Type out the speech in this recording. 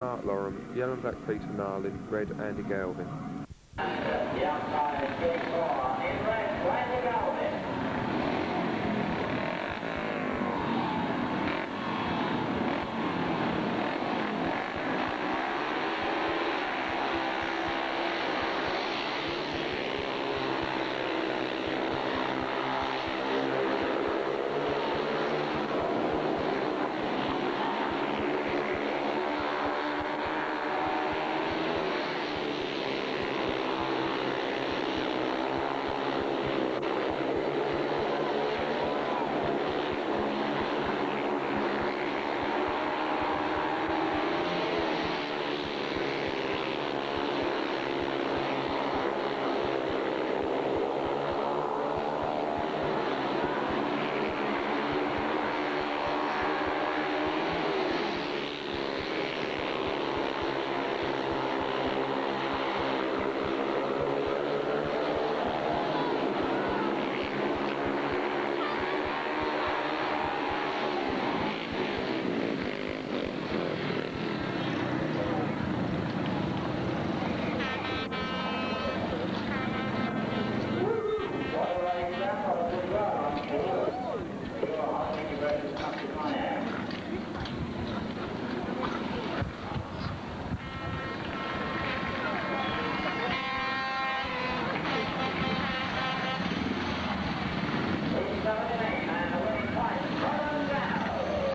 Mark Lorham, yellow and black Peter Narlin, red Andy Galvin.